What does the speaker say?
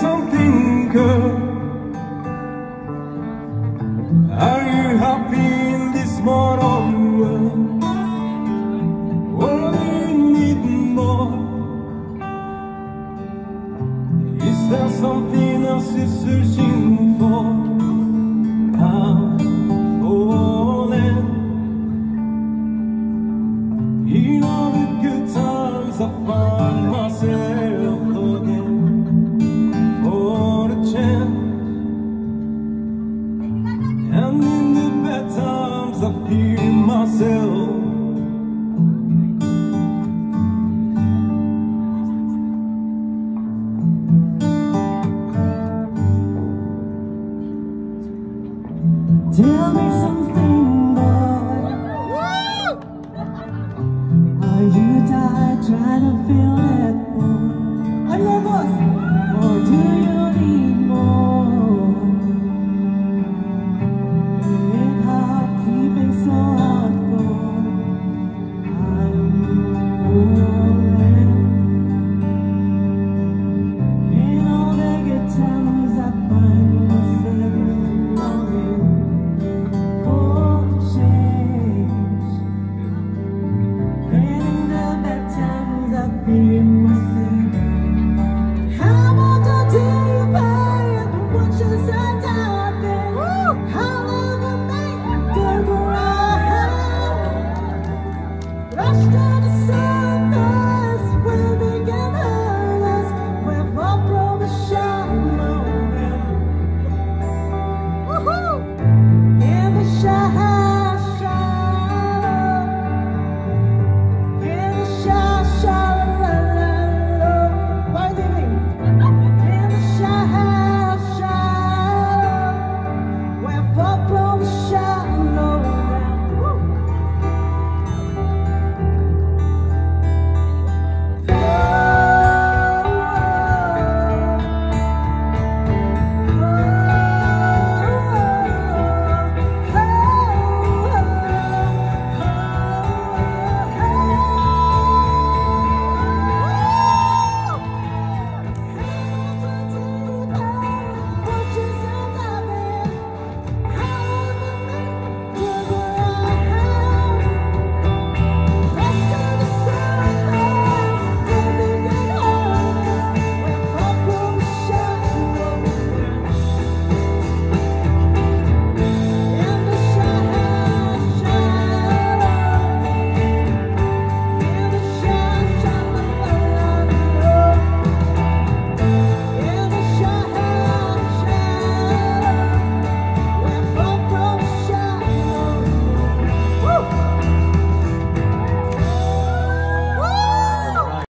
something, girl? Are you happy in this modern? Or you need more? Is there something else you're searching for? Ah, oh, I'm falling In all the good times I find I fear myself Tell me something, boy Are you tired trying to feel that boy? I know, nervous? Or do you Let's.